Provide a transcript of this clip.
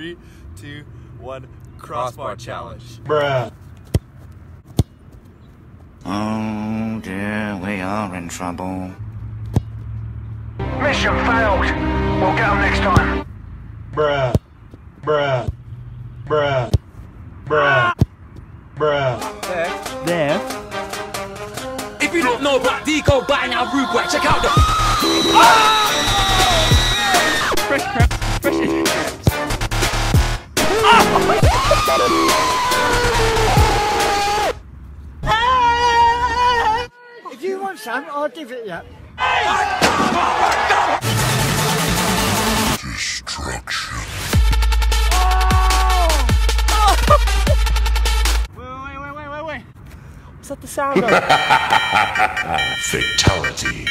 Three, two, one. Crossbar, Crossbar challenge. Bruh. Oh dear, we are in trouble. Mission failed. We'll get them next time. Bruh. Bruh. Bruh. Bruh. Bruh. There. If you don't know about Deco by now, Rude Boy, check out the. You want some, I'll give it you. Oh. Wait, wait, wait, wait, wait, wait. What's that the sound of? Fatality.